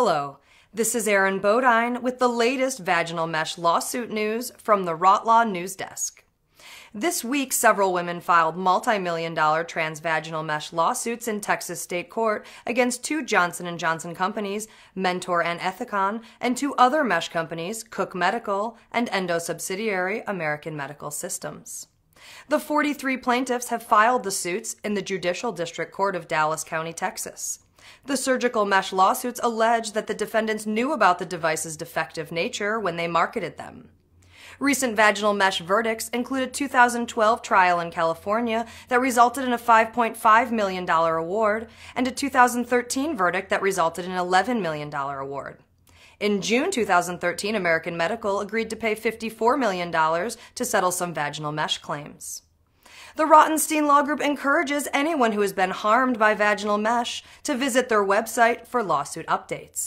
Hello, this is Erin Bodine with the latest vaginal mesh lawsuit news from the Rotlaw News Desk. This week, several women filed multi-million dollar transvaginal mesh lawsuits in Texas state court against two Johnson & Johnson companies, Mentor and Ethicon, and two other mesh companies, Cook Medical and Endo subsidiary American Medical Systems. The 43 plaintiffs have filed the suits in the Judicial District Court of Dallas County, Texas. The surgical mesh lawsuits allege that the defendants knew about the device's defective nature when they marketed them. Recent vaginal mesh verdicts include a 2012 trial in California that resulted in a $5.5 million award and a 2013 verdict that resulted in an $11 million award. In June 2013, American Medical agreed to pay $54 million to settle some vaginal mesh claims. The Rottenstein Law Group encourages anyone who has been harmed by vaginal mesh to visit their website for lawsuit updates.